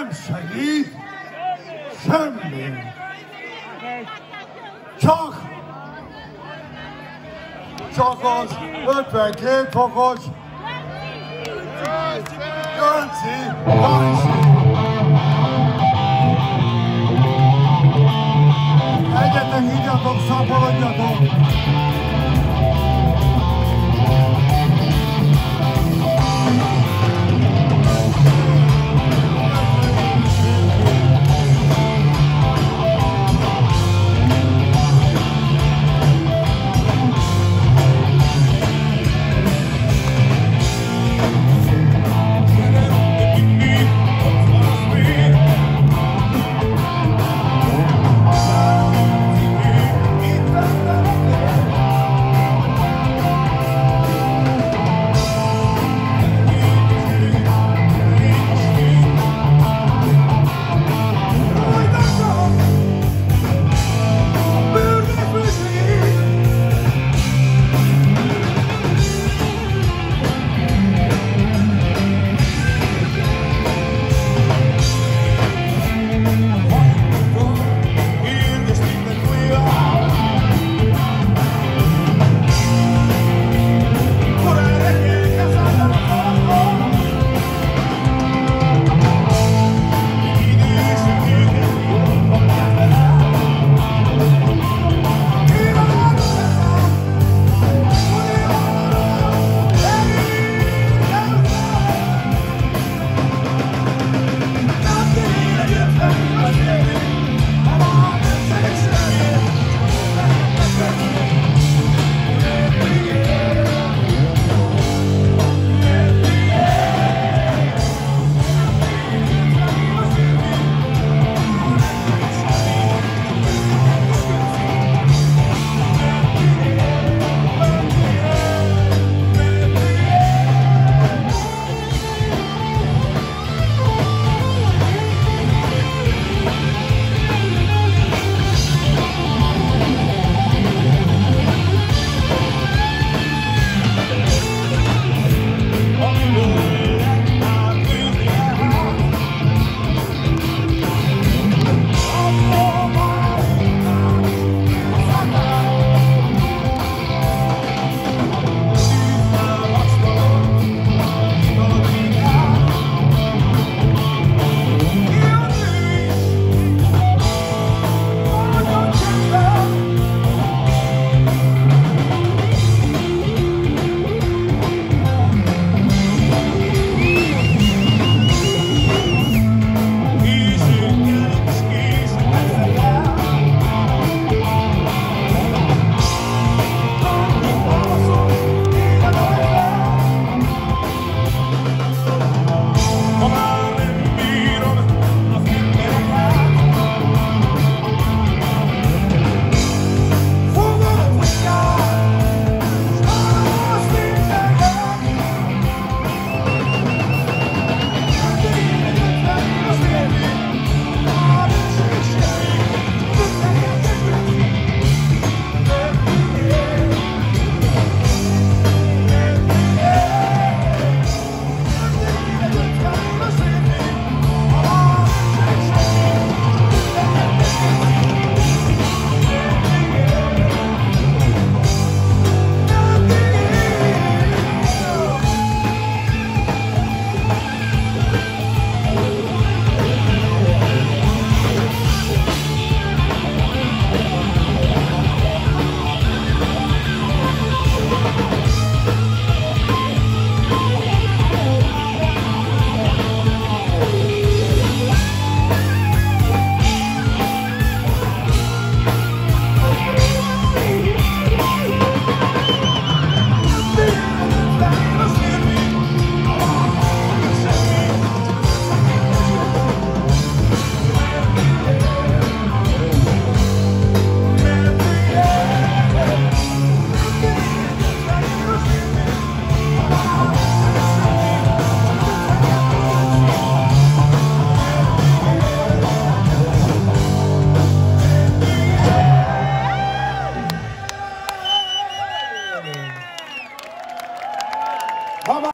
nem segít semmi. Csak, csak az 52 fokos Gönci Pancsi.